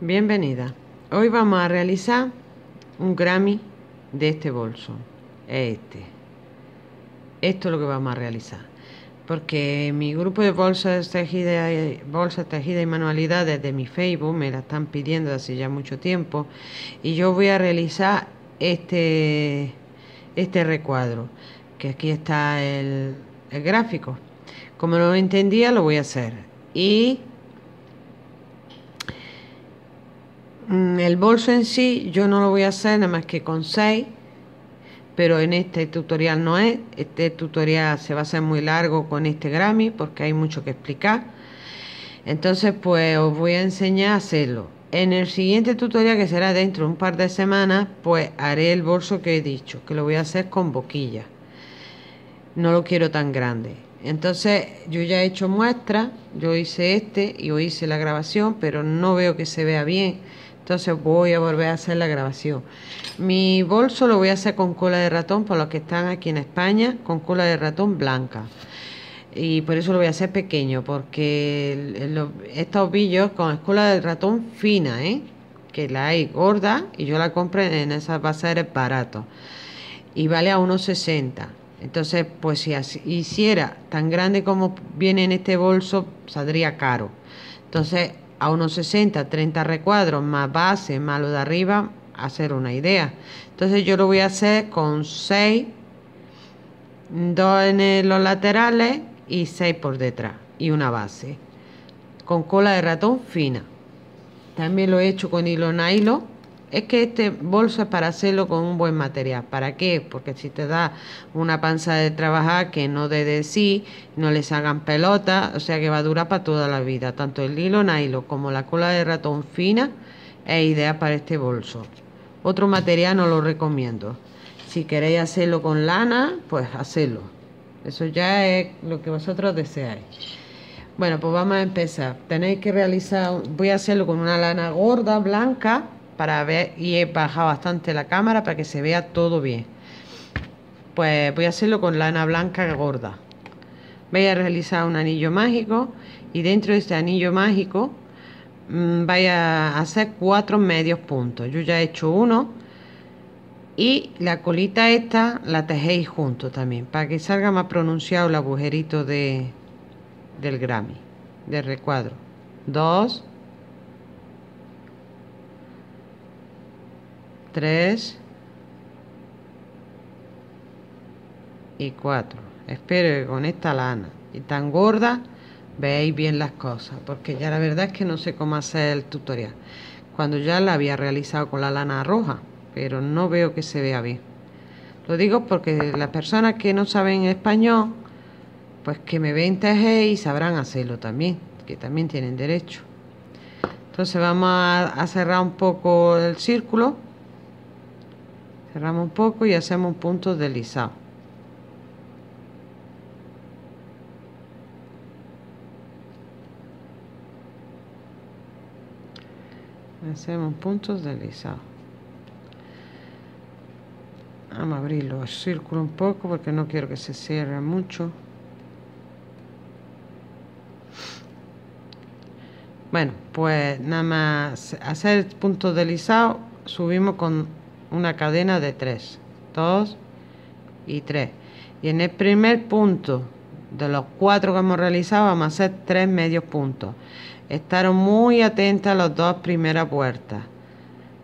Bienvenida. Hoy vamos a realizar un Grammy de este bolso. Este. Esto es lo que vamos a realizar. Porque mi grupo de bolsas tejidas, bolsas tejidas y manualidades de mi Facebook me la están pidiendo hace ya mucho tiempo. Y yo voy a realizar este, este recuadro. Que aquí está el, gráfico. Como no lo entendía, lo voy a hacer. Y el bolso en sí yo no lo voy a hacer nada más que con 6, pero en este tutorial no es. Este tutorial se va a hacer muy largo con este Grammy porque hay mucho que explicar. Entonces pues os voy a enseñar a hacerlo. En el siguiente tutorial que será dentro de un par de semanas pues haré el bolso que he dicho, que lo voy a hacer con boquilla. No lo quiero tan grande. Entonces yo ya he hecho muestras, yo hice este y hoy hice la grabación, pero no veo que se vea bien entonces voy a volver a hacer la grabación. Mi bolso lo voy a hacer con cola de ratón, por los que están aquí en España, con cola de ratón blanca. Y por eso lo voy a hacer pequeño, porque estos billos con cola de ratón fina, ¿eh? que la hay gorda y yo la compré en esas bazares baratos. Y vale a unos 60. Entonces, pues si hiciera tan grande como viene en este bolso, saldría caro. Entonces, a unos 60, 30 recuadros más base, más lo de arriba, hacer una idea. Entonces yo lo voy a hacer con 6, 2 en los laterales y 6 por detrás y una base. Con cola de ratón fina. También lo he hecho con hilo nylon es que este bolso es para hacerlo con un buen material. ¿Para qué? Porque si te da una panza de trabajar que no dé de sí, no les hagan pelota, o sea que va a durar para toda la vida. Tanto el hilo nylon como la cola de ratón fina es idea para este bolso. Otro material no lo recomiendo. Si queréis hacerlo con lana, pues hacerlo. Eso ya es lo que vosotros deseáis. Bueno, pues vamos a empezar. Tenéis que realizar, voy a hacerlo con una lana gorda, blanca, para ver y he bajado bastante la cámara para que se vea todo bien. Pues voy a hacerlo con lana blanca gorda. Voy a realizar un anillo mágico y dentro de este anillo mágico mm, voy a hacer cuatro medios puntos. Yo ya he hecho uno y la colita esta la tejéis junto también para que salga más pronunciado el agujerito de, del Grammy, del recuadro. Dos 3 y 4. Espero que con esta lana y tan gorda veáis bien las cosas, porque ya la verdad es que no sé cómo hacer el tutorial. Cuando ya la había realizado con la lana roja, pero no veo que se vea bien. Lo digo porque las personas que no saben español, pues que me ven tejer y sabrán hacerlo también, que también tienen derecho. Entonces vamos a cerrar un poco el círculo cerramos un poco y hacemos un punto deslizado hacemos puntos deslizados vamos a abrirlo el círculo un poco porque no quiero que se cierre mucho. Bueno pues nada más hacer puntos deslizados subimos con una cadena de 3, 2 y 3. Y en el primer punto de los cuatro que hemos realizado vamos a hacer tres medios puntos. Estar muy atentas a las dos primeras vueltas.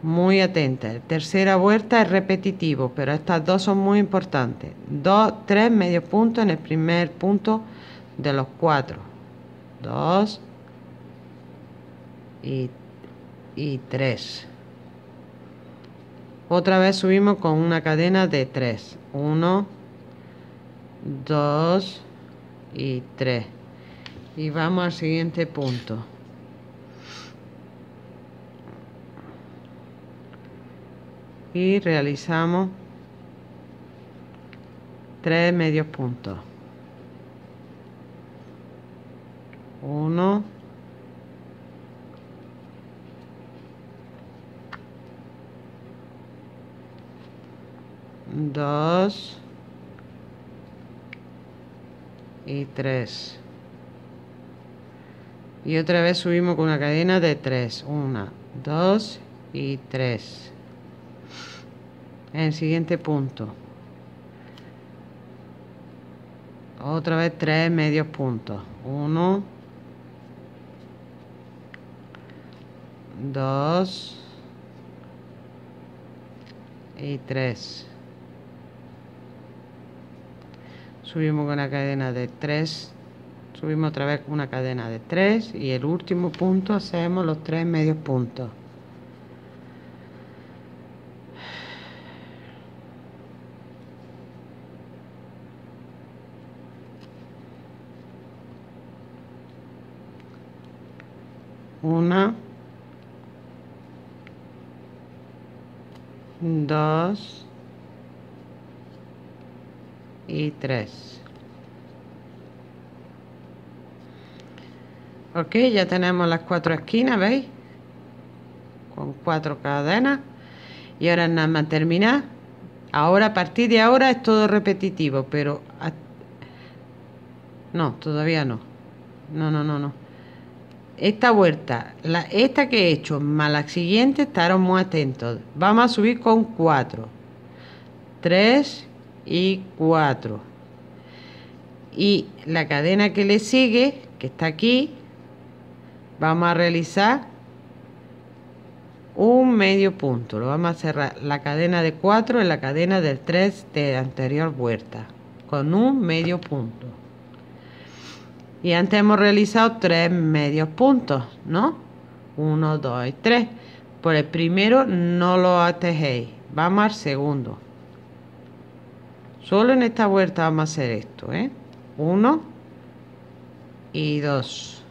Muy atentas. Tercera vuelta es repetitivo, pero estas dos son muy importantes. Dos, tres medios puntos en el primer punto de los cuatro. Dos y, y tres. Otra vez subimos con una cadena de 3. 1, 2 y 3. Y vamos al siguiente punto. Y realizamos 3 medios puntos. 1, 2 y 3 y otra vez subimos con una cadena de 3 1 2 y 3 en el siguiente punto. Otra vez 3 medios puntos. 1 2 y 3 subimos con una cadena de 3 subimos otra vez una cadena de 3 y el último punto hacemos los 3 medios puntos. Una dos y tres. Ok ya tenemos las cuatro esquinas veis con cuatro cadenas. Y ahora nada más terminar. Ahora a partir de ahora es todo repetitivo pero no todavía no. No no no no. Esta vuelta la, esta que he hecho más la siguiente estaron muy atentos. Vamos a subir con cuatro. Tres y cuatro. Y la cadena que le sigue que está aquí vamos a realizar un medio punto. Lo vamos a cerrar. La cadena de 4 en la cadena del 3 de anterior vuelta con un medio punto. Y antes hemos realizado tres medios puntos no 1 2 y 3 por el primero no lo atejéis vamos al segundo solo en esta vuelta vamos a hacer esto ¿eh? 1 y 2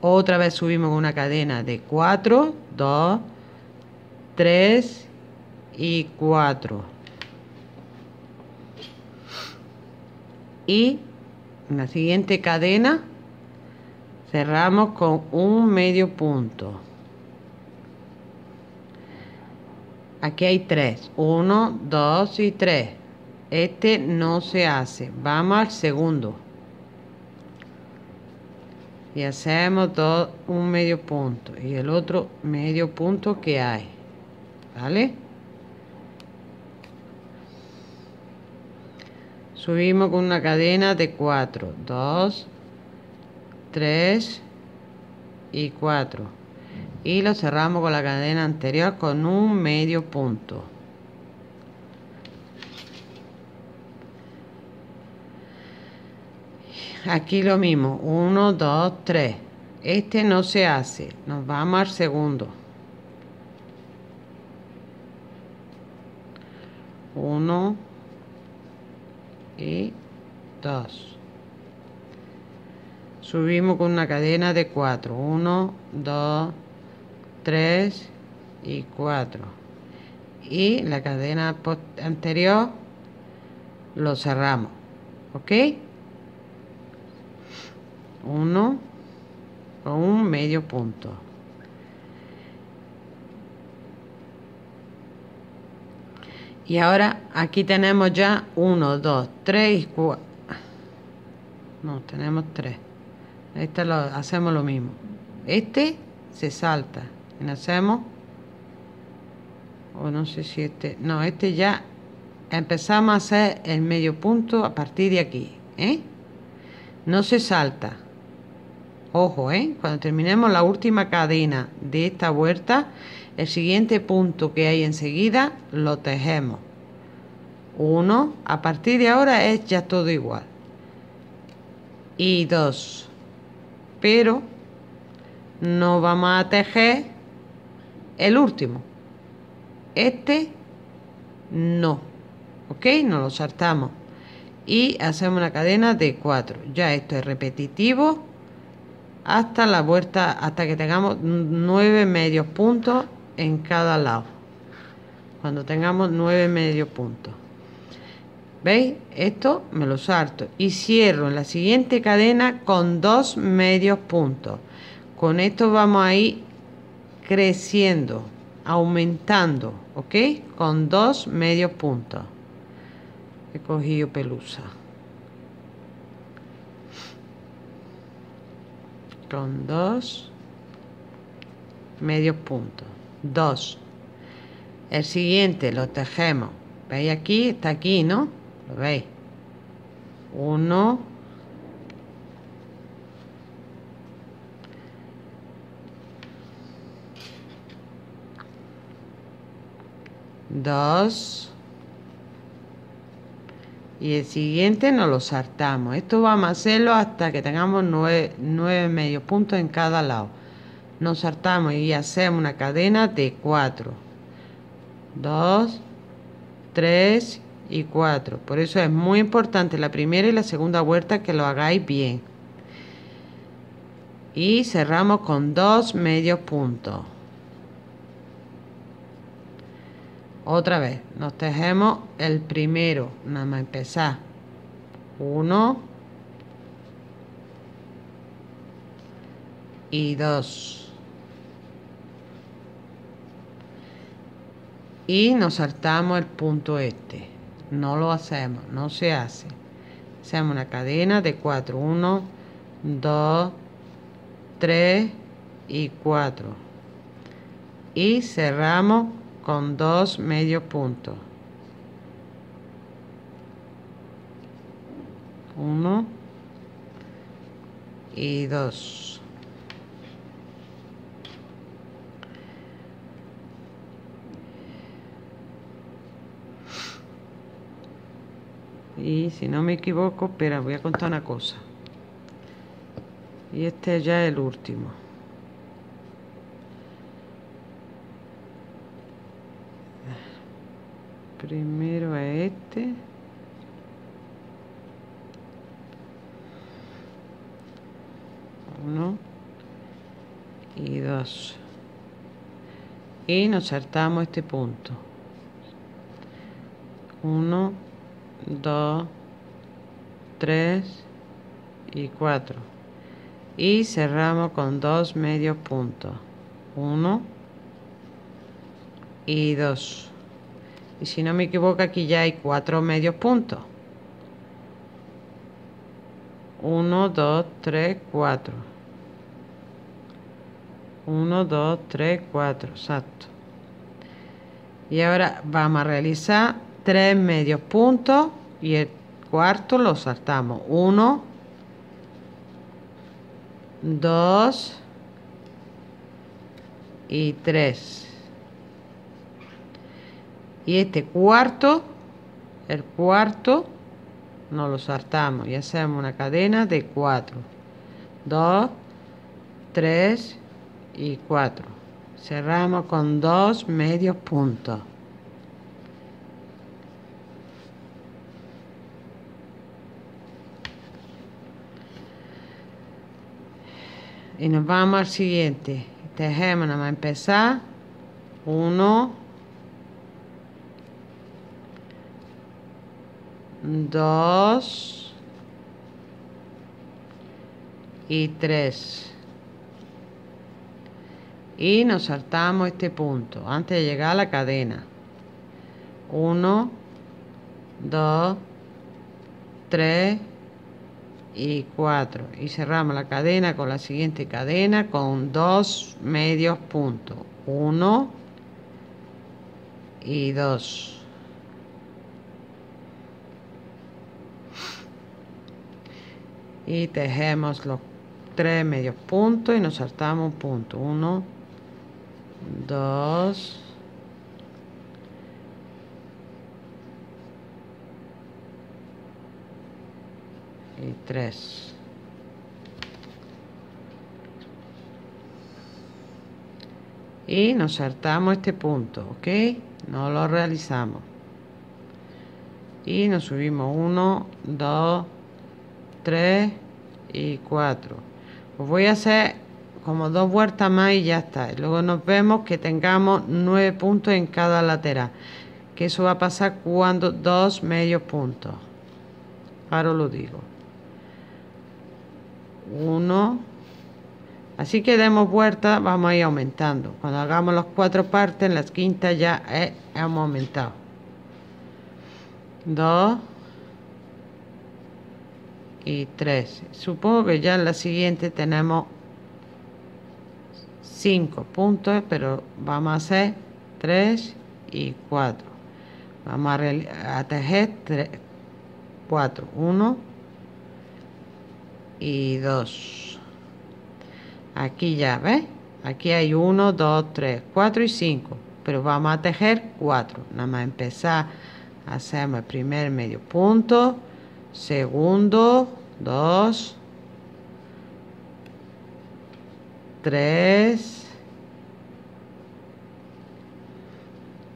otra vez subimos una cadena de 4 2 3 y 4 y en la siguiente cadena cerramos con un medio punto aquí hay tres. 1 2 y 3 este no se hace. Vamos al segundo. Y hacemos todo un medio punto. Y el otro medio punto que hay. Vale subimos con una cadena de 4 2 3 y 4 y lo cerramos con la cadena anterior con un medio punto. Aquí lo mismo 1 2 3 este no se hace. Nos vamos al segundo. 1 y 2 subimos con una cadena de 4 1 2 3 y 4 y la cadena anterior lo cerramos ok uno con un medio punto. Y ahora aquí tenemos ya 1 2 3 y 4 no tenemos 3 este lo hacemos lo mismo. Este se salta hacemos o no sé si este no este ya empezamos a hacer el medio punto a partir de aquí ¿eh? no se salta Ojo, ¿eh? Cuando terminemos la última cadena de esta vuelta, el siguiente punto que hay enseguida lo tejemos. Uno, a partir de ahora es ya todo igual. Y dos, pero no vamos a tejer el último. Este no. ¿Ok? Nos lo saltamos. Y hacemos una cadena de cuatro. Ya esto es repetitivo hasta la vuelta, hasta que tengamos nueve medios puntos en cada lado. Cuando tengamos nueve medios puntos. ¿Veis? Esto me lo salto y cierro en la siguiente cadena con dos medios puntos. Con esto vamos a ir creciendo, aumentando, ¿ok? Con dos medios puntos. He cogido pelusa. con dos medios puntos 2 el siguiente lo tejemos. Veis aquí está aquí no lo veis 1 2 y el siguiente nos lo saltamos. Esto vamos a hacerlo hasta que tengamos 9, 9 medios puntos en cada lado. Nos saltamos y hacemos una cadena de 4 2 3 y 4 por eso es muy importante la primera y la segunda vuelta que lo hagáis bien. Y cerramos con dos medios puntos otra vez nos tejemos el primero nada más empezar. 1 y 2 y nos saltamos el punto este. No lo hacemos no se hace. Hacemos una cadena de 4 1 2 3 y 4 y cerramos con dos medios puntos 1 y 2 y si no me equivoco espera voy a contar una cosa. Y este ya es el último primero es este. Uno y dos. Y nos saltamos este punto. Uno 2, 3 y 4 y cerramos con dos medios puntos. 1 y 2 y si no me equivoco aquí ya hay cuatro medios puntos 1 2 3 4 1 2 3 4 exacto y ahora vamos a realizar tres medios puntos y el cuarto lo saltamos. Uno, dos y tres. Y este cuarto, el cuarto, nos lo saltamos y hacemos una cadena de cuatro. Dos, tres y cuatro. Cerramos con dos medios puntos. y nos vamos al siguiente tejemos nada más empezar uno dos y tres. Y nos saltamos este punto antes de llegar a la cadena. Uno dos tres y 4 y cerramos la cadena con la siguiente cadena con dos medios puntos. 1 y 2 y tejemos los tres medios puntos y nos saltamos un punto. 1 2 y 3 y nos saltamos este punto ok no lo realizamos. Y nos subimos. 1 2 3 y 4 pues voy a hacer como dos vueltas más y ya está. Luego nos vemos que tengamos 9 puntos en cada lateral que eso va a pasar cuando dos medios puntos. Ahora lo digo. 1 así que demos vuelta vamos a ir aumentando. Cuando hagamos las cuatro partes en las quintas ya hemos aumentado. 2 y 3 supongo que ya en la siguiente tenemos 5 puntos pero vamos a hacer 3 y 4 vamos a, tejer 3, 4 1 y 2 aquí ya ves aquí hay 1 2 3 4 y 5 pero vamos a tejer 4 nada más empezar hacemos el primer medio punto segundo 2 3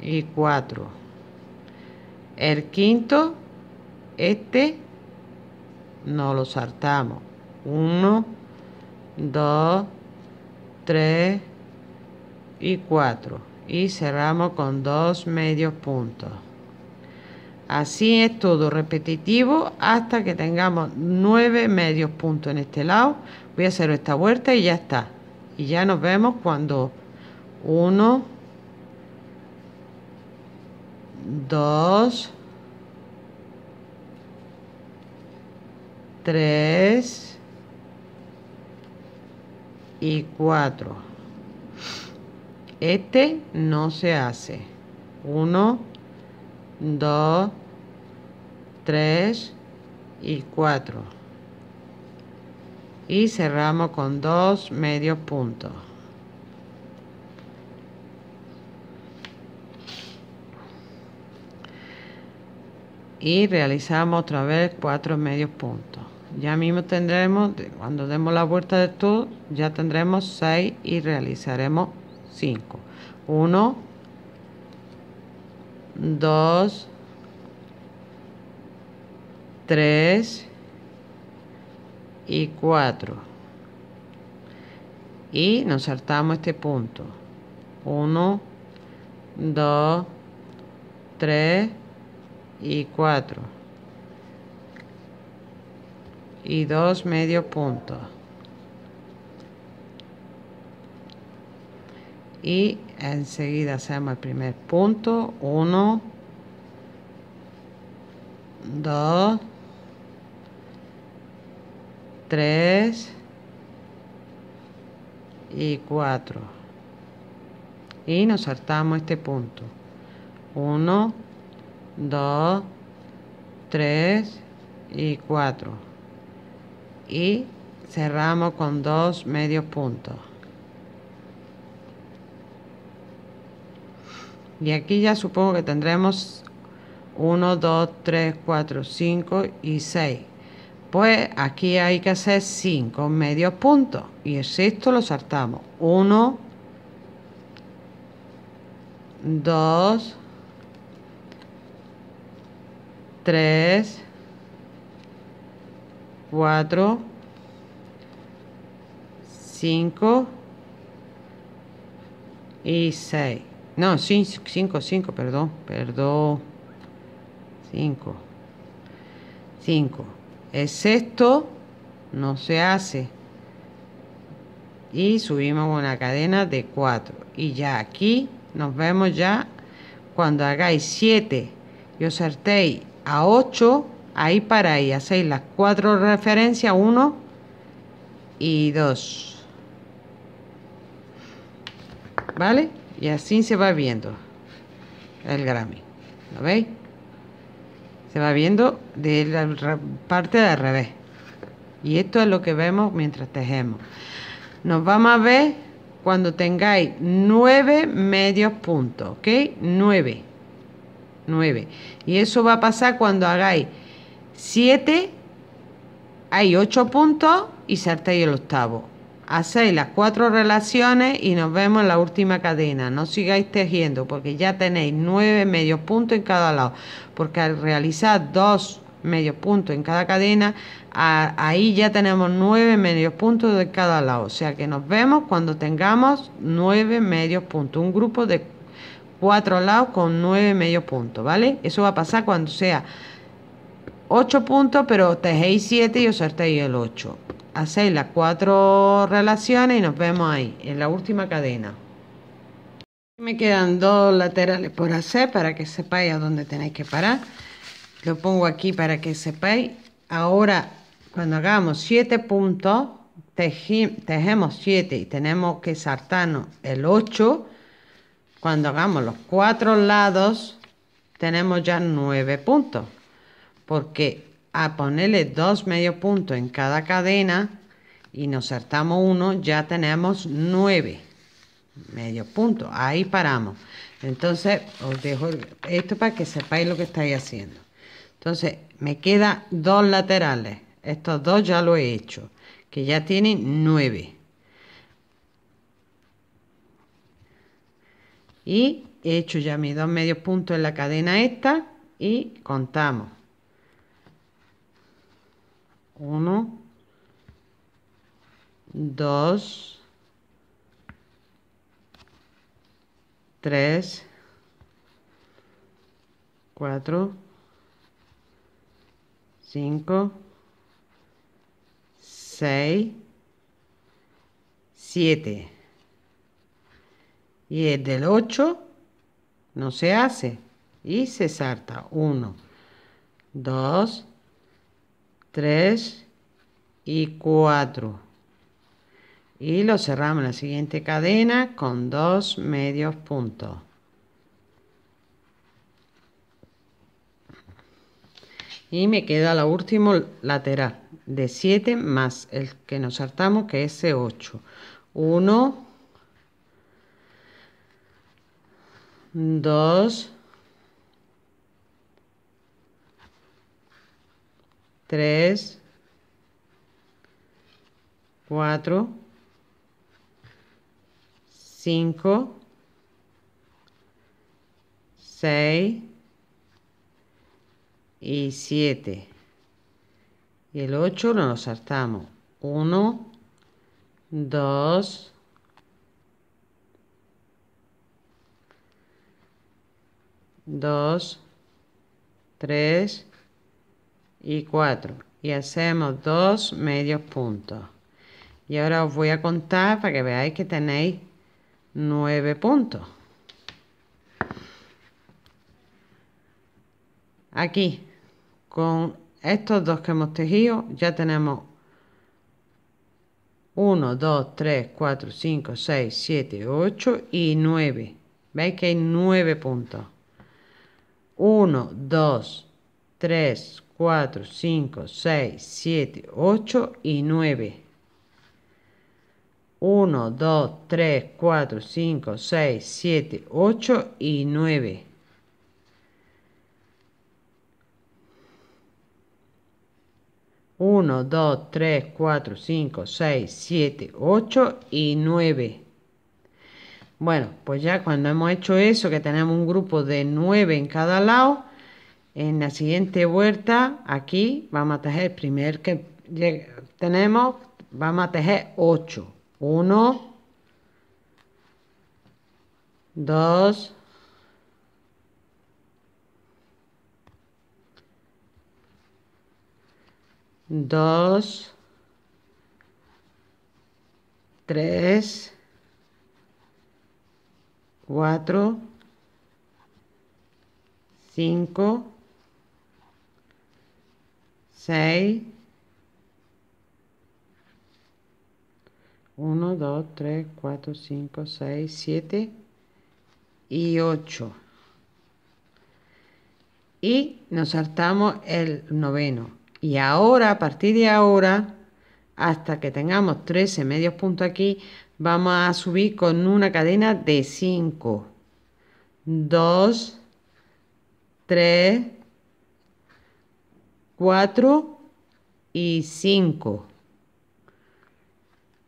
y 4 el quinto este no lo saltamos. 1 2 3 y 4 y cerramos con dos medios puntos así es todo repetitivo hasta que tengamos nueve medios puntos en este lado. Voy a hacer esta vuelta y ya está. Y ya nos vemos cuando 1 2 3 y 4 este no se hace. 1 2 3 y 4 y cerramos con dos medios puntos y realizamos otra vez cuatro medios puntos. Ya mismo tendremos cuando demos la vuelta de todo ya tendremos 6 y realizaremos 5 1 2 3 y 4 y nos saltamos este punto. 1 2 3 y 4 y dos medio puntos y enseguida hacemos el primer punto. 1 2 3 y 4 y nos saltamos este punto. 1 2 3 y 4 y cerramos con dos medios puntos. Y aquí ya supongo que tendremos 1 2 3 4 5 y 6 pues aquí hay que hacer 5 medios puntos y el sexto lo saltamos. 1, 2, 3, 4, 5 y 6. No, 5, 5, perdón, perdón. 5. 5. El sexto no se hace. Y subimos una cadena de 4. Y ya aquí nos vemos ya cuando hagáis 7 y os saltéis a 8, ahí paráis, hacéis las cuatro referencias, 1 y 2. ¿Vale? Y así se va viendo el Grammy. ¿Lo veis? Se va viendo de la parte de al revés. Y esto es lo que vemos mientras tejemos. Nos vamos a ver cuando tengáis nueve medios puntos ok nueve. Nueve. Y eso va a pasar cuando hagáis siete hay ocho puntos y saltéis el octavo hacéis las cuatro relaciones y nos vemos en la última cadena. No sigáis tejiendo porque ya tenéis nueve medios puntos en cada lado. Porque al realizar dos medios puntos en cada cadena, ahí ya tenemos nueve medios puntos de cada lado. O sea que nos vemos cuando tengamos nueve medios puntos. Un grupo de cuatro lados con nueve medios puntos, ¿vale? Eso va a pasar cuando sea ocho puntos, pero tejéis siete y os saltéis el ocho hacéis las cuatro relaciones y nos vemos ahí, en la última cadena. Me quedan dos laterales por hacer para que sepáis a dónde tenéis que parar. Lo pongo aquí para que sepáis. Ahora, cuando hagamos siete puntos, tejemos 7 y tenemos que saltarnos el 8, cuando hagamos los cuatro lados, tenemos ya 9 puntos. Porque a ponerle dos medios puntos en cada cadena y nos saltamos uno, ya tenemos 9 medios puntos. Ahí paramos. Entonces, os dejo esto para que sepáis lo que estáis haciendo. Entonces, me quedan dos laterales. Estos dos ya lo he hecho que ya tiene 9. Y he hecho ya mis dos medios puntos en la cadena esta y contamos. 1, 2, 3, 4, 5, 6, 7. Y el del 8 no se hace. Y se salta. 1, 2, 3 y 4. Y lo cerramos en la siguiente cadena con dos medios puntos. Y me queda la último lateral de 7 más el que nos saltamos que es 8 1 2 3 4 5 6 y 7 y el 8 lo nos saltamos. 1 2 2 3 y 4 y hacemos dos medios puntos y ahora os voy a contar para que veáis que tenéis 9 puntos aquí con estos dos que hemos tejido ya tenemos 1, 2, 3, 4, 5, 6, 7, 8 y 9. ¿Veis que hay 9 puntos? 1, 2, 3, 4, 5, 6, 7, 8 y 9. 1, 2, 3, 4, 5, 6, 7, 8 y 9. 1, 2, 3, 4, 5, 6, 7, 8 y 9. Bueno, pues ya cuando hemos hecho eso, que tenemos un grupo de 9 en cada lado, en la siguiente vuelta, aquí vamos a tejer el primer que tenemos, vamos a tejer 8. 1, 2, dos, tres, cuatro, cinco, seis, uno, dos, tres, cuatro, cinco, seis, siete y ocho. Y nos saltamos el noveno. Y ahora, a partir de ahora, hasta que tengamos 13 medios puntos aquí, vamos a subir con una cadena de 5. 2, 3, 4 y 5.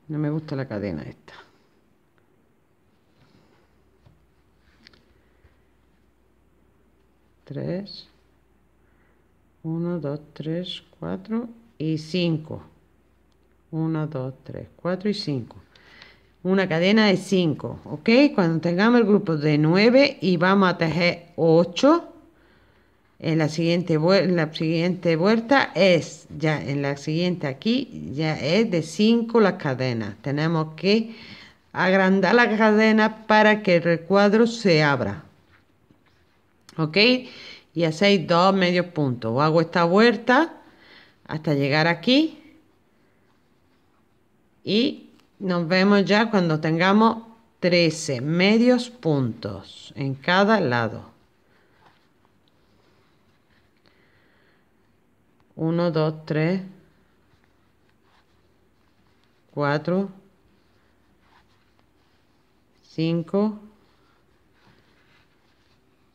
No me gusta la cadena esta. Tres. 1, 2, 3, 4 y 5. 1, 2, 3, 4 y 5. Una cadena de 5, ¿ok? Cuando tengamos el grupo de 9 y vamos a tejer 8, en la siguiente, en la siguiente vuelta es, ya en la siguiente aquí, ya es de 5 las cadenas. Tenemos que agrandar la cadena para que el recuadro se abra. ¿Ok? y hacéis dos medios puntos. Hago esta vuelta hasta llegar aquí. Y nos vemos ya cuando tengamos 13 medios puntos en cada lado. 1, 2, 3, 4, 5,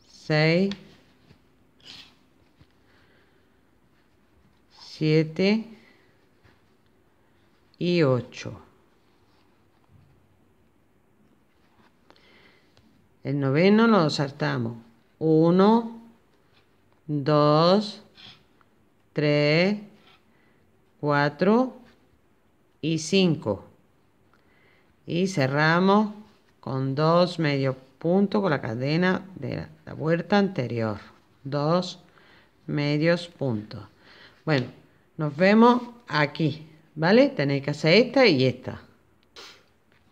6, 7 y 8. El noveno lo saltamos. 1, 2, 3, 4 y 5. Y cerramos con dos medios puntos con la cadena de la vuelta anterior. Dos medios puntos. Bueno, nos vemos aquí, ¿vale? Tenéis que hacer esta y esta.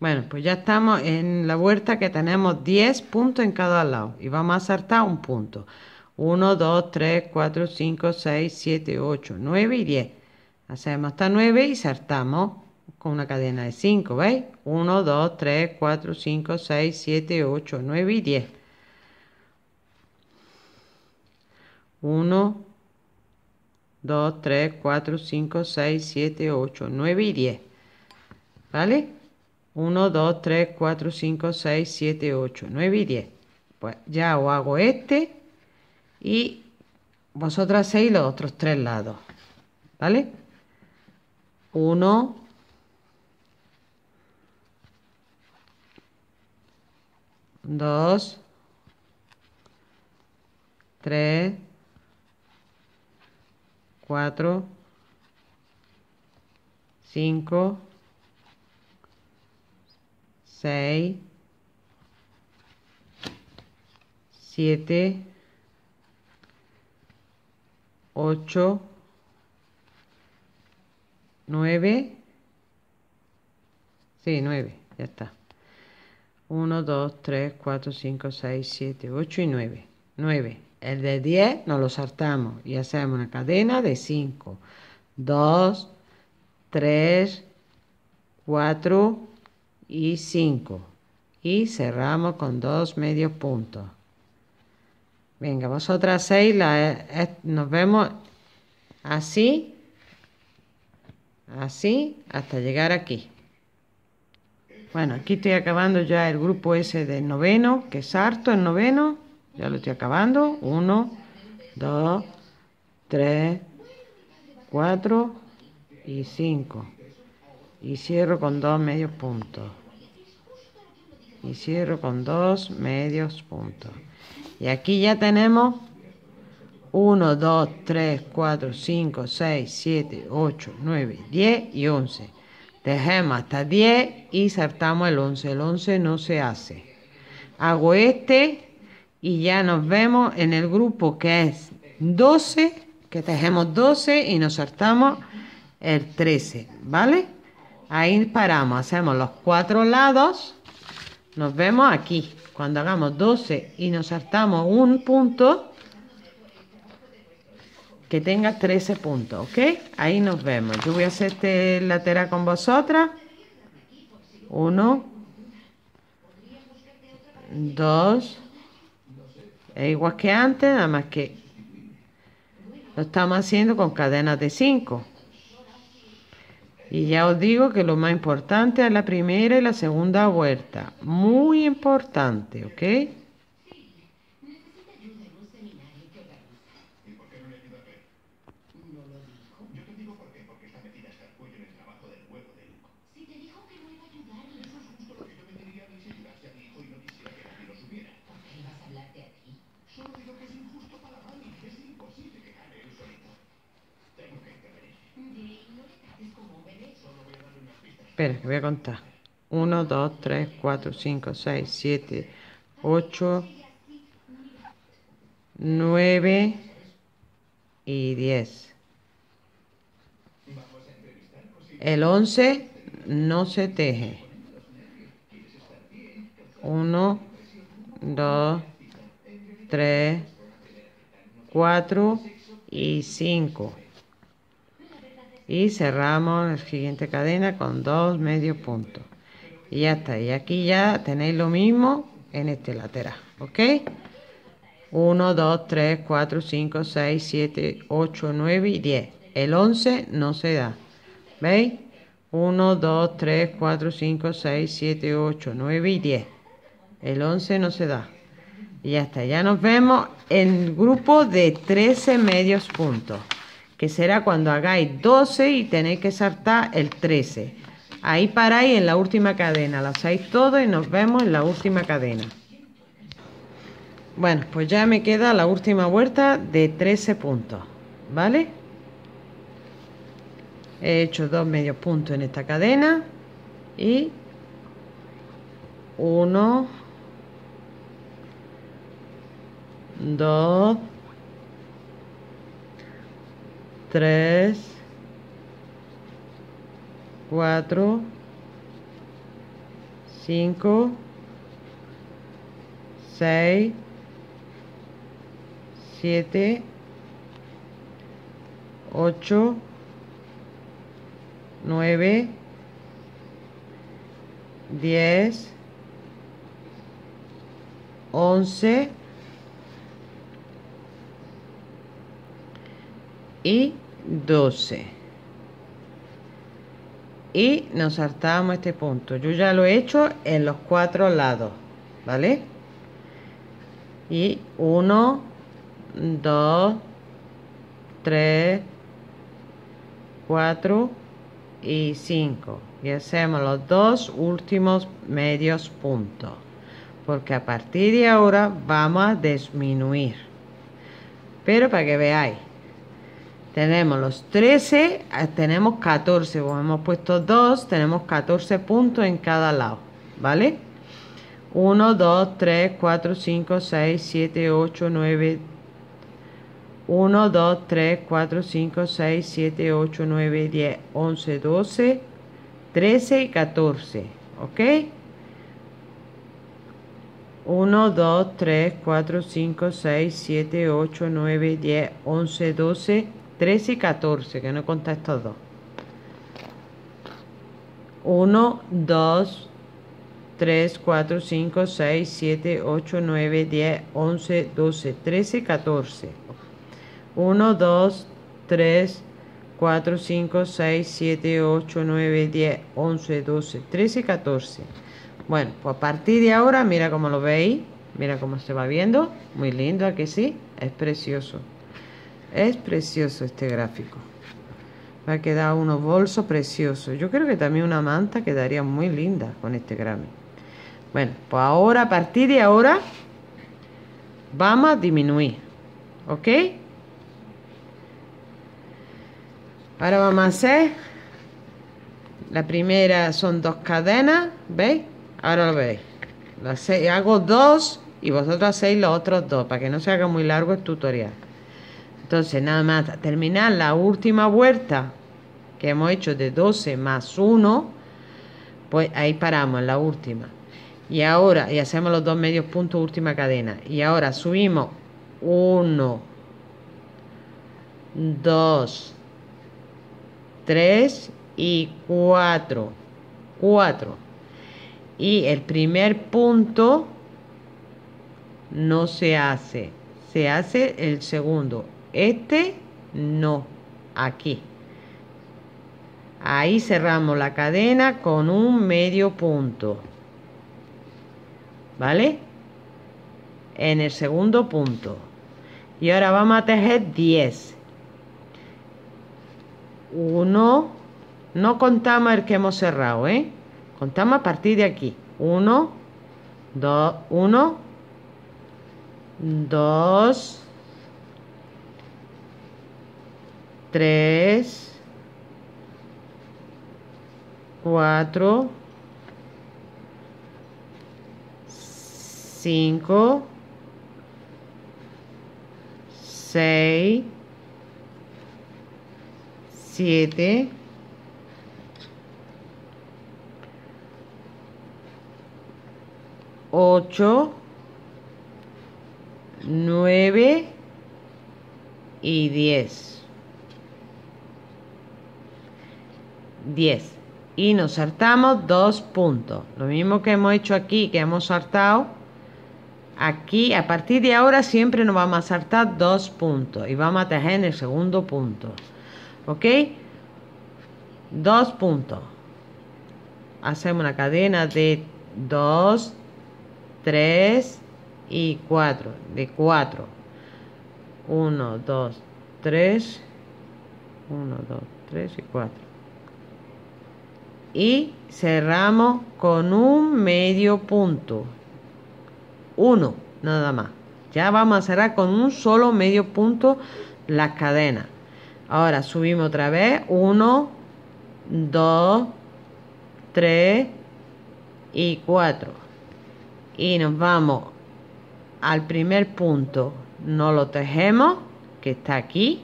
Bueno, pues ya estamos en la vuelta que tenemos 10 puntos en cada lado y vamos a saltar un punto. 1, 2, 3, 4, 5, 6, 7, 8, 9 y 10. Hacemos hasta 9 y saltamos con una cadena de 5, ¿veis? 1, 2, 3, 4, 5, 6, 7, 8, 9 y 10. 1, 2, 3, 4, 5, 6, 7, 8, 9 y 10. ¿Vale? 1, 2, 3, 4, 5, 6, 7, 8, 9 y 10. Pues ya os hago este y vosotras hacéis los otros tres lados. ¿Vale? 1, 2, 3, 4, 5, 6, 7, 8, 9, sí, 9, ya está. 1, 2, 3, 4, 5, 6, 7, 8 y 9. 9. El de 10 nos lo saltamos y hacemos una cadena de 5, 2, 3, 4 y 5. Y cerramos con dos medios puntos. Venga, vosotras 6 nos vemos así, así, hasta llegar aquí. Bueno, aquí estoy acabando ya el grupo ese del noveno, que es harto el noveno. Ya lo estoy acabando. Uno, dos, tres, cuatro y cinco. Y cierro con dos medios puntos. Y cierro con dos medios puntos. Y aquí ya tenemos 1, 2, 3, 4, 5, 6, 7, 8, 9, 10 y 11. Dejemos hasta 10 y saltamos el 11. El 11 no se hace. Hago este y ya nos vemos en el grupo que es 12, que tejemos 12 y nos saltamos el 13, ¿vale? Ahí paramos, hacemos los cuatro lados, nos vemos aquí. Cuando hagamos 12 y nos saltamos un punto, que tenga 13 puntos, ¿ok? Ahí nos vemos. Yo voy a hacer este lateral con vosotras. Uno, dos, es igual que antes, nada más que lo estamos haciendo con cadenas de 5. Y ya os digo que lo más importante es la primera y la segunda vuelta. Muy importante, ¿ok? Espera, que voy a contar. 1, 2, 3, 4, 5, 6, 7, 8, 9 y 10. El 11 no se teje. 1, 2, 3, 4 y 5. Y cerramos la siguiente cadena con dos medios puntos y ya está. Y aquí ya tenéis lo mismo en este lateral ok 1 2 3 4 5 6 7 8 9 y 10 el 11 no se da. Veis 1 2 3 4 5 6 7 8 9 y 10 el 11 no se da. Y ya está. Ya nos vemos en grupo de 13 medios puntos que será cuando hagáis 12 y tenéis que saltar el 13. Ahí paráis en la última cadena, lo hacéis todo y nos vemos en la última cadena. Bueno, pues ya me queda la última vuelta de 13 puntos, ¿vale? He hecho dos medios puntos en esta cadena y uno, dos, 3, 4, 5, 6, 7, 8, 9, 10, 11 y 12 y nos saltamos este punto. Yo ya lo he hecho en los cuatro lados vale y 1 2 3 4 y 5 y hacemos los dos últimos medios puntos porque a partir de ahora vamos a disminuir. Pero para que veáis tenemos los 13, eh, tenemos 14, como hemos puesto 2, tenemos 14 puntos en cada lado, ¿vale? 1, 2, 3, 4, 5, 6, 7, 8, 9, 1, 2, 3, 4, 5, 6, 7, 8, 9, 10, 11, 12, 13 y 14, ¿ok? 1, 2, 3, 4, 5, 6, 7, 8, 9, 10, 11, 12, 13 y 14, que no conté estos dos. 1, 2, 3, 4, 5, 6, 7, 8, 9, 10, 11, 12, 13 y 14. 1, 2, 3, 4, 5, 6, 7, 8, 9, 10, 11, 12, 13 y 14. Bueno, pues a partir de ahora, mira cómo lo veis. Mira cómo se va viendo. Muy lindo, aquí sí? Es precioso. Es precioso este gráfico. Va a quedar unos bolsos preciosos. Yo creo que también una manta quedaría muy linda con este Grammy. Bueno, pues ahora, a partir de ahora, vamos a disminuir. ¿Ok? Ahora vamos a hacer... La primera son dos cadenas, ¿veis? Ahora lo veis. hago dos y vosotros hacéis los otros dos, para que no se haga muy largo el tutorial. Entonces, nada más terminar la última vuelta que hemos hecho de 12 más 1, pues ahí paramos en la última. Y ahora, y hacemos los dos medios puntos, última cadena. Y ahora subimos 1, 2, 3 y 4. 4. Y el primer punto no se hace, se hace el segundo. Este no, aquí. Ahí cerramos la cadena con un medio punto. ¿Vale? En el segundo punto. Y ahora vamos a tejer 10. 1. No contamos el que hemos cerrado, ¿eh? Contamos a partir de aquí. 1, 2, 1, 2, tres, cuatro, cinco, seis, siete, ocho, nueve y diez. 10 y nos saltamos dos puntos. Lo mismo que hemos hecho aquí que hemos saltado aquí a partir de ahora siempre nos vamos a saltar dos puntos y vamos a tejer en el segundo punto. Ok dos puntos. Hacemos una cadena de 2 3 y 4 de 4 1 2 3 1 2 3 y 4 y cerramos con un medio punto. 1 nada más. Ya vamos a cerrar con un solo medio punto la cadena. Ahora subimos otra vez. 1 2 3 y 4 y nos vamos al primer punto. No lo tejemos que está aquí.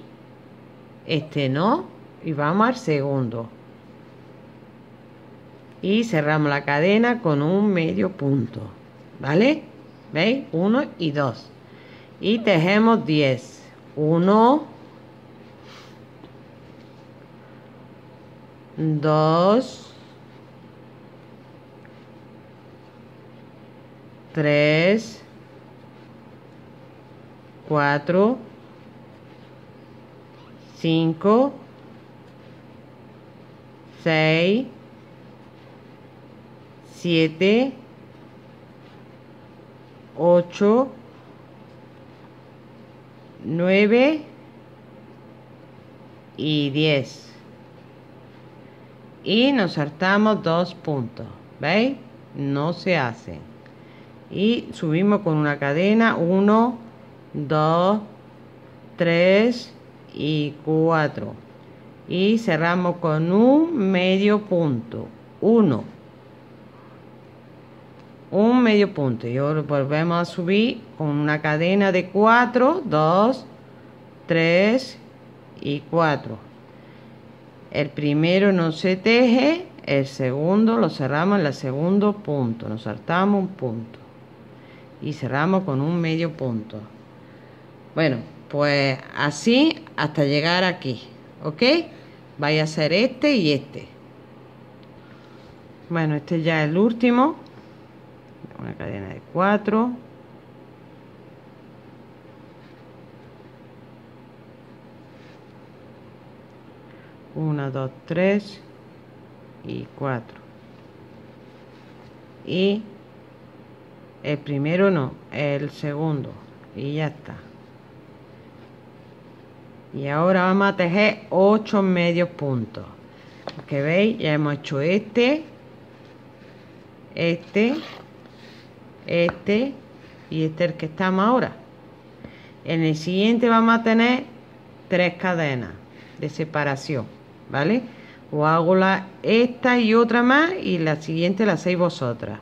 Este no. Y vamos al segundo y cerramos la cadena con un medio punto vale veis 1 y 2 y tejemos 10 1 2 3, 4, 5, 6, 7, 8, 9 y 10. Y nos saltamos dos puntos. ¿Veis? No se hace y subimos con una cadena 1 2 3 y 4 y cerramos con un medio punto 1 un medio punto. Y ahora volvemos a subir con una cadena de 4 2 3 y 4 el primero no se teje el segundo lo cerramos en el segundo punto. Nos saltamos un punto. Y cerramos con un medio punto. Bueno pues así hasta llegar aquí ok vaya a ser este y este. Bueno este ya es el último una cadena de cuatro una dos tres y cuatro y el primero no, el segundo. Y ya está. Y ahora vamos a tejer 8 medios puntos. Que veis, ya hemos hecho este, este, este y este el que estamos ahora. En el siguiente vamos a tener tres cadenas de separación, ¿vale? O hago la, esta y otra más y la siguiente la hacéis vosotras.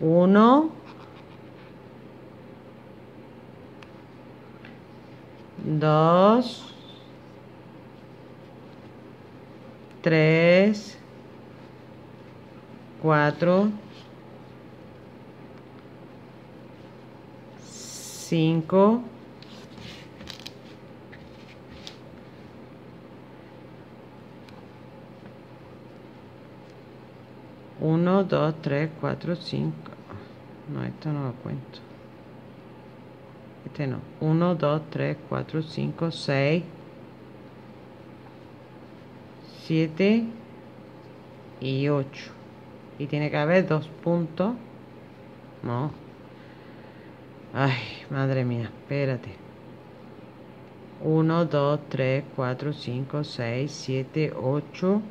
Uno. Dos. Tres. Cuatro. Cinco. 1, 2, 3, 4, 5. No, esto no lo cuento. Este no. 1, 2, 3, 4, 5, 6, 7 y 8. Y tiene que haber dos puntos. No. Ay, madre mía, espérate. 1, 2, 3, 4, 5, 6, 7, 8.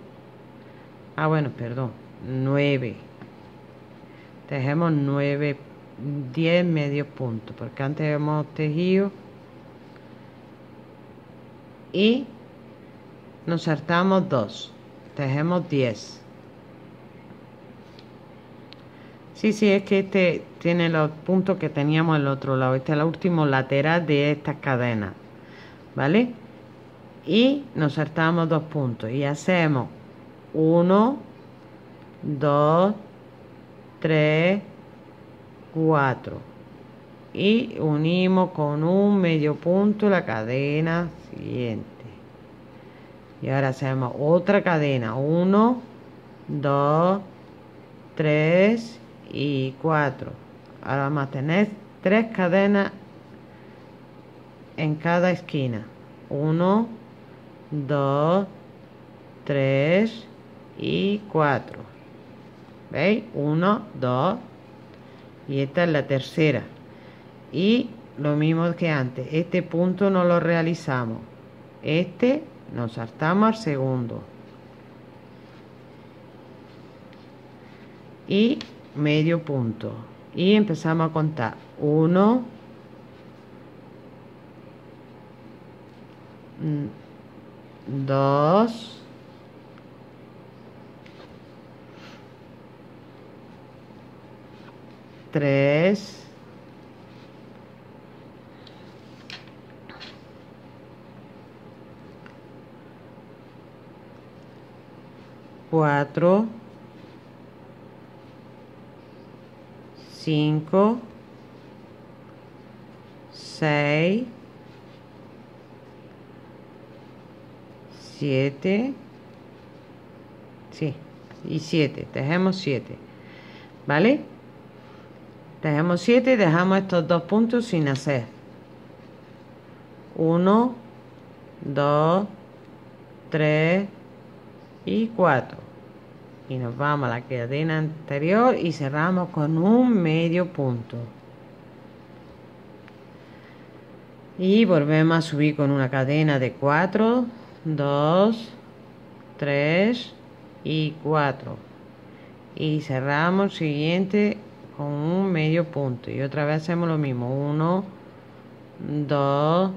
Ah, bueno, perdón. 9 tejemos 9 10 medios puntos porque antes hemos tejido y nos saltamos 2 tejemos 10 sí, sí, es que este tiene los puntos que teníamos el otro lado. Este es el último lateral de esta cadena ¿vale? y nos saltamos dos puntos. Y hacemos 1 2, 3, 4 y unimos con un medio punto la cadena siguiente. Y ahora hacemos otra cadena. 1 2 3 y 4 ahora vamos a tener tres cadenas en cada esquina. 1 2 3 y 4 ¿veis? 1 2 y esta es la tercera. Y lo mismo que antes. Este punto no lo realizamos. Este nos saltamos al segundo. Y medio punto. Y empezamos a contar. 1 2 3 4 5 6 7 sí y 7 dejemos 7 vale dejemos 7 y dejamos estos dos puntos sin hacer. 1 2 3 y 4 y nos vamos a la cadena anterior y cerramos con un medio punto. Y volvemos a subir con una cadena de 4 2 3 y 4 y cerramos siguiente con un medio punto. Y otra vez hacemos lo mismo. 1 2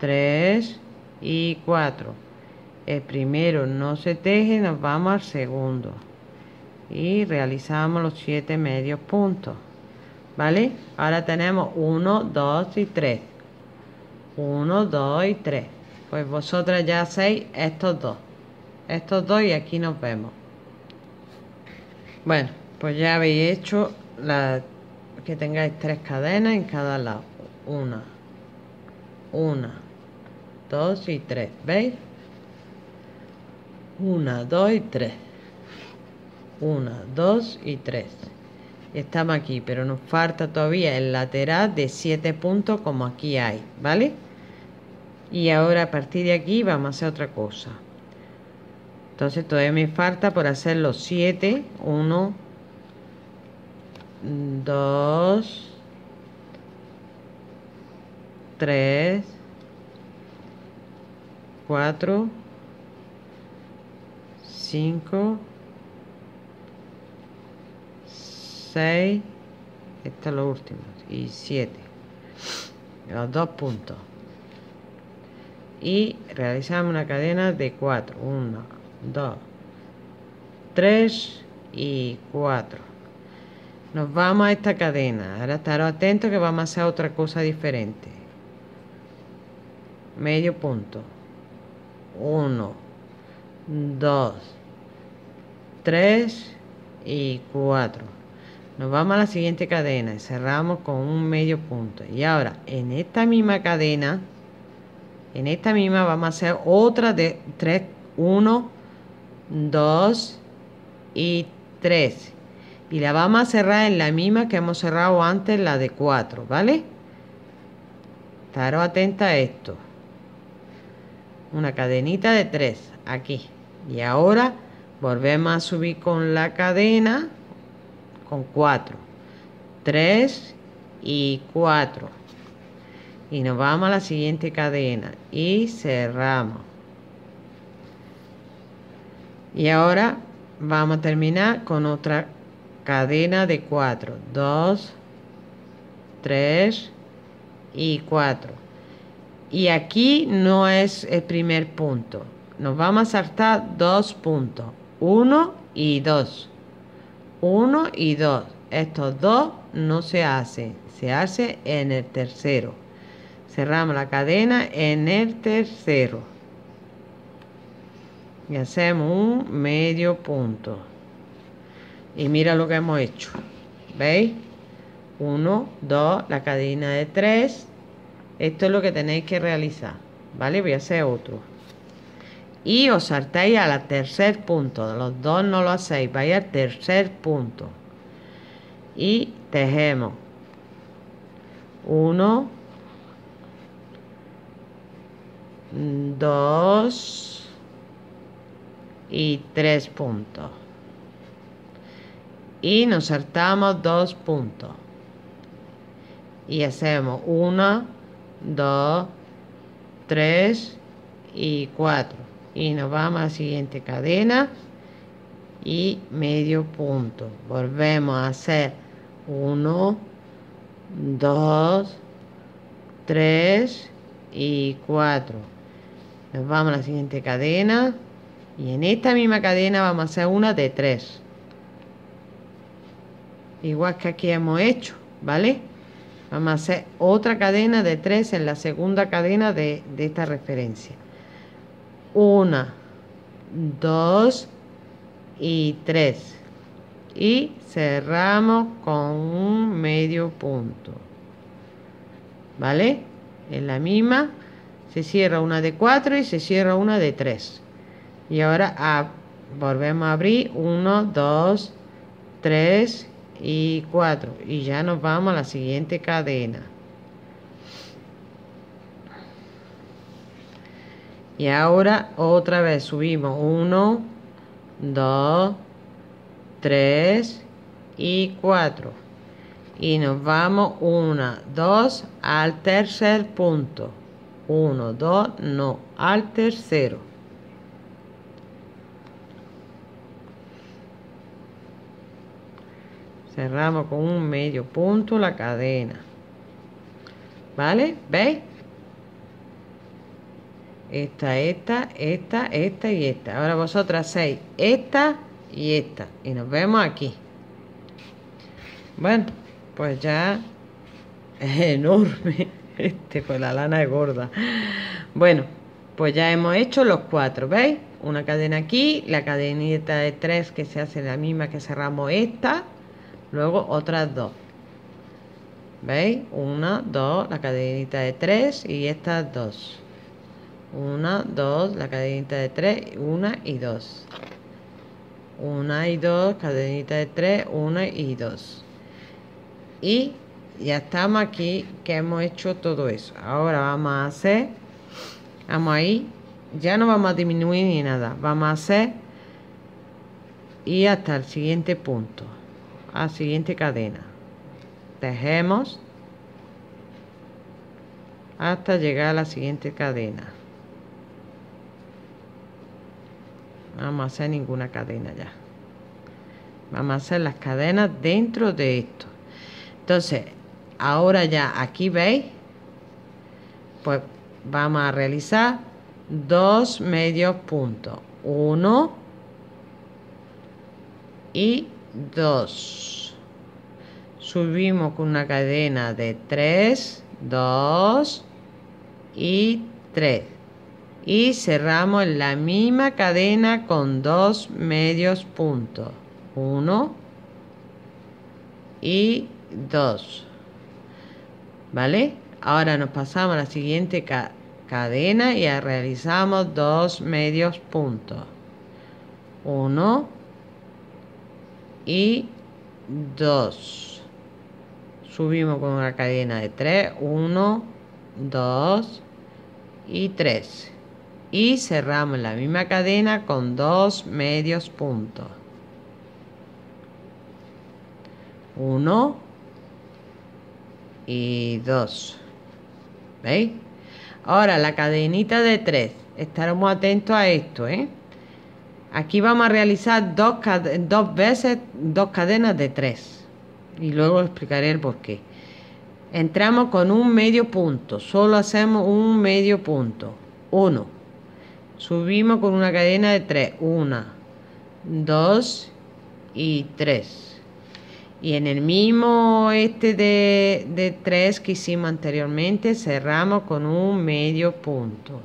3 y 4 el primero no se teje, nos vamos al segundo. Y realizamos los siete medios puntos. ¿Vale? Ahora tenemos 1, 2 y 3. 1, 2 y 3. Pues vosotras ya hacéis estos dos. Estos dos y aquí nos vemos. Bueno, pues ya habéis hecho la que tengáis tres cadenas en cada lado. Una, una, dos y tres. ¿Veis? 1, 2 y 3. 1, 2 y 3. Estamos aquí, pero nos falta todavía el lateral de 7 puntos como aquí hay, ¿vale? Y ahora a partir de aquí vamos a hacer otra cosa. Entonces todavía me falta por hacer los 7. 1, 2, 3, 4, 5 6 esto es lo último y 7 los dos puntos. Y realizamos una cadena de 4 1 2 3 y 4 nos vamos a esta cadena. Ahora estaros atentos que vamos a hacer otra cosa diferente. Medio punto. 1 2 3 y 4 nos vamos a la siguiente cadena. Y cerramos con un medio punto. Y ahora en esta misma cadena en esta misma vamos a hacer otra de 3 1 2 y 3 y la vamos a cerrar en la misma que hemos cerrado antes la de 4 vale estaros atenta a esto. Una cadenita de 3 aquí. Y ahora volvemos a subir con la cadena con 4 3 y 4 y nos vamos a la siguiente cadena. Y cerramos. Y ahora vamos a terminar con otra cadena de 4 2 3 y 4 y aquí no es el primer punto. Nos vamos a saltar dos puntos 1 y 2. 1 y 2. Estos dos no se hacen, se hace en el tercero. Cerramos la cadena en el tercero. Y hacemos un medio punto. Y mira lo que hemos hecho. ¿Veis? 1, 2, la cadena de 3. Esto es lo que tenéis que realizar. ¿Vale? Voy a hacer otro. Y os saltáis al tercer punto. Los dos no lo hacéis, vais al tercer punto. Y tejemos. Uno, dos y tres puntos. Y nos saltamos dos puntos. Y hacemos uno, dos, tres y cuatro y nos vamos a la siguiente cadena. Y medio punto. Volvemos a hacer 1 2 3 y 4 nos vamos a la siguiente cadena. Y en esta misma cadena vamos a hacer una de 3 igual que aquí hemos hecho vale vamos a hacer otra cadena de 3 en la segunda cadena de, de esta referencia una, dos y tres. Y cerramos con un medio punto. ¿Vale? En la misma se cierra una de cuatro y se cierra una de tres. Y ahora volvemos a abrir uno, dos, tres y cuatro. Y ya nos vamos a la siguiente cadena. Y ahora otra vez subimos 1, 2, 3 y 4. Y nos vamos 1, 2 al tercer punto. 1, 2, no, al tercero. Cerramos con un medio punto la cadena. ¿Vale? ¿Veis? Esta, esta, esta, esta y esta. Ahora vosotras seis, esta y esta. Y nos vemos aquí. Bueno, pues ya es enorme. Este, pues la lana es gorda. Bueno, pues ya hemos hecho los cuatro, ¿veis? Una cadena aquí, la cadenita de tres que se hace la misma que cerramos esta, luego otras dos. ¿Veis? Una, dos, la cadenita de tres y estas dos. Una, dos, la cadenita de tres, una y dos. Una y dos, cadenita de tres, una y dos. Y ya estamos aquí que hemos hecho todo eso. Ahora vamos a hacer, vamos ahí, ya no vamos a disminuir ni nada. Vamos a hacer y hasta el siguiente punto, a siguiente cadena. Tejemos hasta llegar a la siguiente cadena. Vamos a hacer ninguna cadena ya. Vamos a hacer las cadenas dentro de esto. Entonces ahora ya aquí veis pues vamos a realizar dos medios puntos. Uno y dos. Subimos con una cadena de tres dos y tres y cerramos en la misma cadena con dos medios puntos. Uno y dos. ¿Vale? Ahora nos pasamos a la siguiente cadena y realizamos dos medios puntos. Uno y dos. Subimos con una cadena de tres. Uno, dos y tres y cerramos la misma cadena con dos medios puntos. Uno y dos. ¿Veis? Ahora la cadenita de tres. Estaremos atentos a esto, ¿eh? Aquí vamos a realizar dos, dos veces dos cadenas de tres. Y luego explicaré el por qué. Entramos con un medio punto. Solo hacemos un medio punto. Uno Subimos con una cadena de 3. 1, 2 y 3. Y en el mismo este de, de 3 que hicimos anteriormente, cerramos con un medio punto.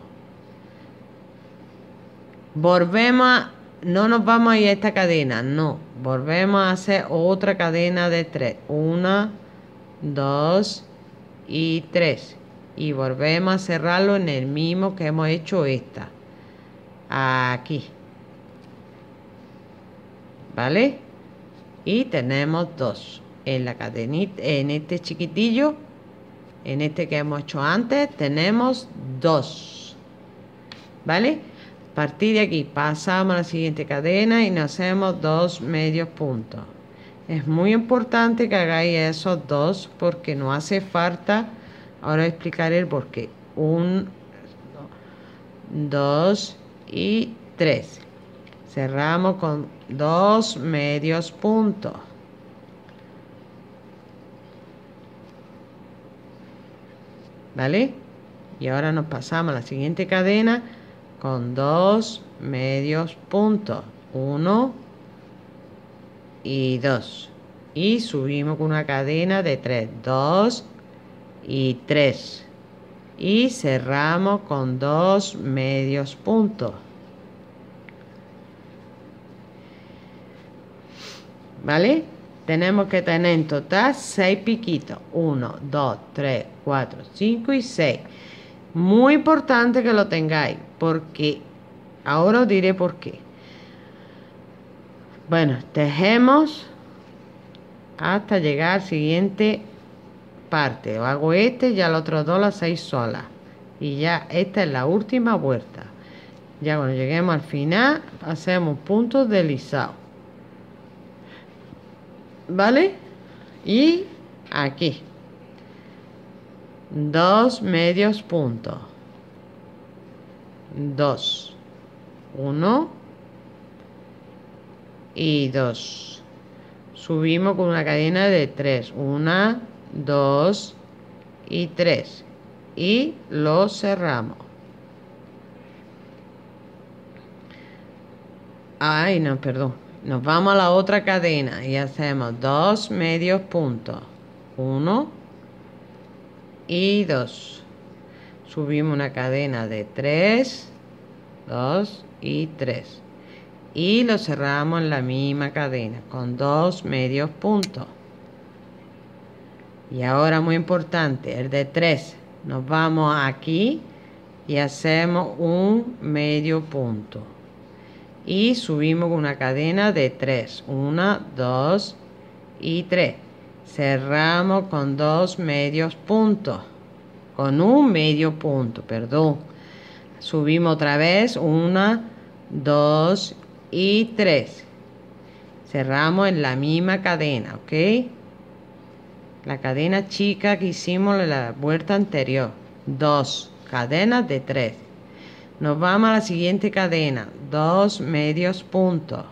Volvemos a, no nos vamos a ir a esta cadena, no. Volvemos a hacer otra cadena de 3. 1, 2 y 3. Y volvemos a cerrarlo en el mismo que hemos hecho esta aquí ¿vale? y tenemos dos en la cadenita en este chiquitillo en este que hemos hecho antes tenemos dos ¿vale? a partir de aquí pasamos a la siguiente cadena y nos hacemos dos medios puntos es muy importante que hagáis esos dos porque no hace falta ahora explicaré el por qué un dos y tres. Cerramos con dos medios puntos. ¿vale? y ahora nos pasamos a la siguiente cadena con dos medios puntos. Uno y dos. Y subimos con una cadena de tres. Dos y tres y cerramos con dos medios puntos. ¿vale? tenemos que tener en total 6 piquitos. 1, 2, 3, 4, 5 y 6 muy importante que lo tengáis porque ahora os diré por qué. Bueno tejemos hasta llegar al siguiente parte o hago este y al otro dos las 6 solas y ya esta es la última vuelta ya cuando lleguemos al final hacemos puntos deslizados ¿vale? Y aquí. Dos medios puntos. Dos. Uno. Y dos. Subimos con una cadena de tres. Una, dos y tres. Y lo cerramos. Ay, no, perdón. Nos vamos a la otra cadena y hacemos dos medios puntos. Uno y dos. Subimos una cadena de tres dos y tres. Y lo cerramos en la misma cadena con dos medios puntos y ahora muy importante el de tres. Nos vamos aquí y hacemos un medio punto. Y subimos una cadena de 3 1 2 y 3 cerramos con dos medios puntos. Con un medio punto perdón. Subimos otra vez. 1 2 y 3 cerramos en la misma cadena ok la cadena chica que hicimos en la vuelta anterior dos cadenas de 3 nos vamos a la siguiente cadena, dos medios puntos.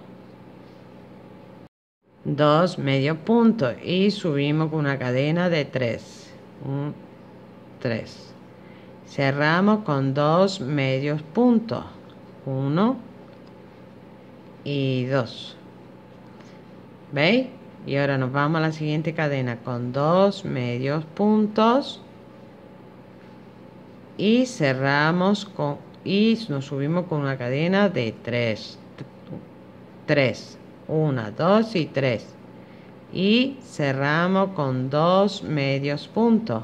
Dos medios puntos y subimos con una cadena de tres. Un, tres. Cerramos con dos medios puntos. Uno y dos. ¿Veis? Y ahora nos vamos a la siguiente cadena con dos medios puntos. Y cerramos con y nos subimos con una cadena de 3 3 1 2 y 3 y cerramos con dos medios puntos.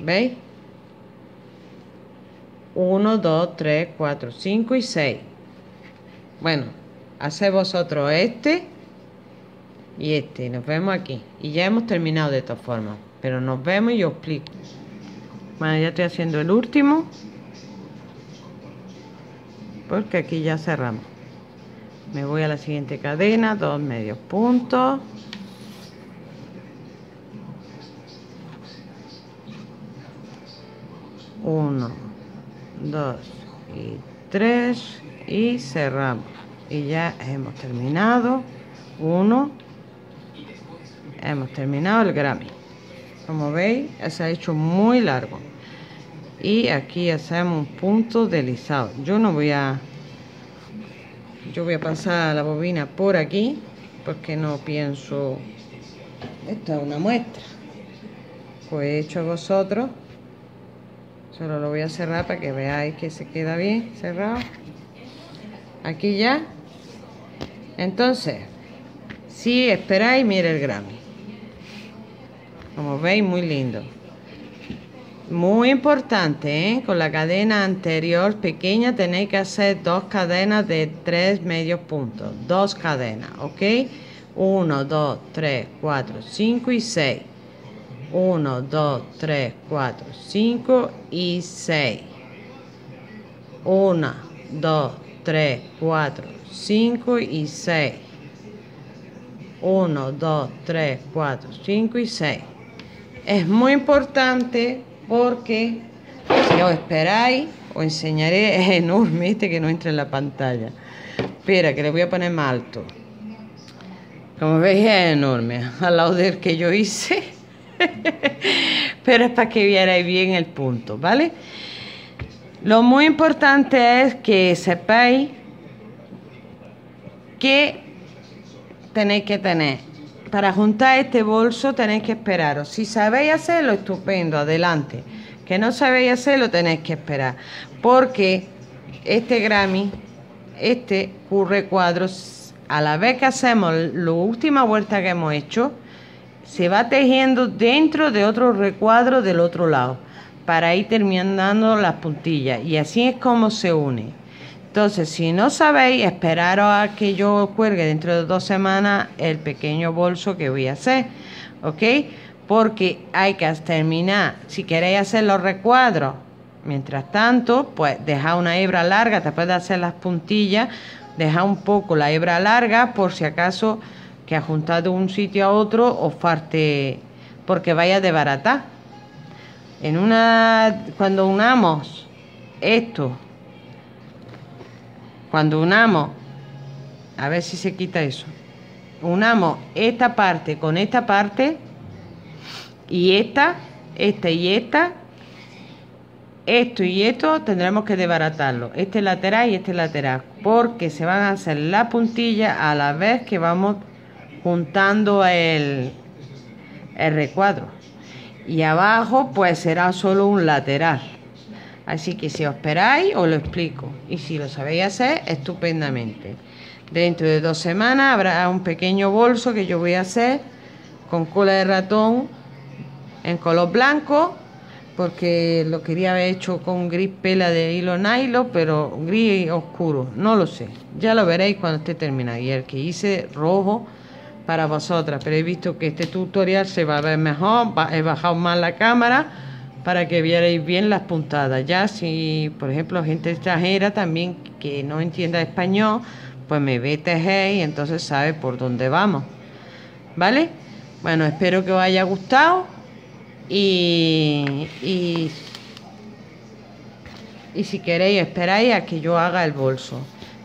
¿veis? 1 2 3 4 5 y 6 bueno hace vosotros este y este nos vemos aquí y ya hemos terminado de esta forma pero nos vemos y os explico. Bueno, ya estoy haciendo el último. Porque aquí ya cerramos. Me voy a la siguiente cadena, dos medios puntos. Uno, dos y tres y cerramos. Y ya hemos terminado. Uno. Hemos terminado el Grammy como veis se ha hecho muy largo y aquí hacemos un punto deslizado yo no voy a yo voy a pasar la bobina por aquí porque no pienso esto es una muestra pues he hecho vosotros solo lo voy a cerrar para que veáis que se queda bien cerrado aquí ya entonces si esperáis mire el Grammy como veis, muy lindo. Muy importante, ¿eh? con la cadena anterior pequeña tenéis que hacer dos cadenas de tres medios puntos. Dos cadenas, ¿ok? 1, 2, 3, 4, 5 y 6. 1, 2, 3, 4, 5 y 6. 1, 2, 3, 4, 5 y 6. 1, 2, 3, 4, 5 y 6. Es muy importante porque si os esperáis, os enseñaré, es enorme este que no entra en la pantalla. Espera, que le voy a poner más alto. Como veis es enorme, al lado del que yo hice. Pero es para que vierais bien el punto, ¿vale? Lo muy importante es que sepáis que tenéis que tener para juntar este bolso tenéis que esperaros. Si sabéis hacerlo, estupendo, adelante. Que no sabéis hacerlo, tenéis que esperar. Porque este Grammy, este curre cuadros, a la vez que hacemos la última vuelta que hemos hecho, se va tejiendo dentro de otro recuadro del otro lado, para ir terminando las puntillas. Y así es como se une. Entonces, si no sabéis, esperaros a que yo cuelgue dentro de dos semanas el pequeño bolso que voy a hacer, ¿ok? Porque hay que terminar, si queréis hacer los recuadros, mientras tanto, pues deja una hebra larga, después de hacer las puntillas, deja un poco la hebra larga por si acaso que ha juntado un sitio a otro os falte, porque vaya de barata. En una, cuando unamos esto cuando unamos, a ver si se quita eso, unamos esta parte con esta parte y esta, esta y esta, esto y esto tendremos que desbaratarlo, este lateral y este lateral, porque se van a hacer la puntilla a la vez que vamos juntando el, el recuadro. Y abajo pues será solo un lateral. Así que si os esperáis, os lo explico. Y si lo sabéis hacer, estupendamente. Dentro de dos semanas habrá un pequeño bolso que yo voy a hacer con cola de ratón en color blanco, porque lo quería haber hecho con gris pela de hilo nylon, pero gris oscuro, no lo sé. Ya lo veréis cuando esté terminado. Y el que hice rojo para vosotras, pero he visto que este tutorial se va a ver mejor, he bajado más la cámara para que vierais bien las puntadas. Ya si, por ejemplo, gente extranjera también que no entienda español, pues me ve tejer y entonces sabe por dónde vamos. ¿Vale? Bueno, espero que os haya gustado y, y, y si queréis esperáis a que yo haga el bolso.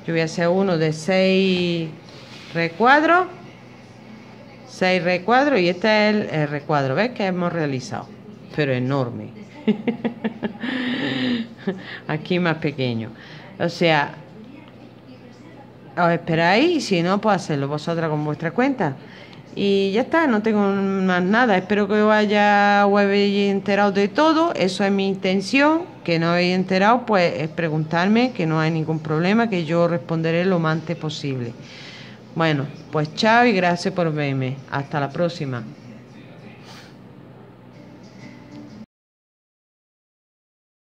Yo voy a hacer uno de seis recuadros, seis recuadros y este es el, el recuadro, ¿ves? Que hemos realizado pero enorme. Aquí más pequeño. O sea, os esperáis y si no, pues hacerlo vosotras con vuestra cuenta. Y ya está, no tengo más nada. Espero que os haya enterado de todo. Eso es mi intención. Que no habéis enterado, pues es preguntarme, que no hay ningún problema, que yo responderé lo más antes posible. Bueno, pues chao y gracias por verme. Hasta la próxima.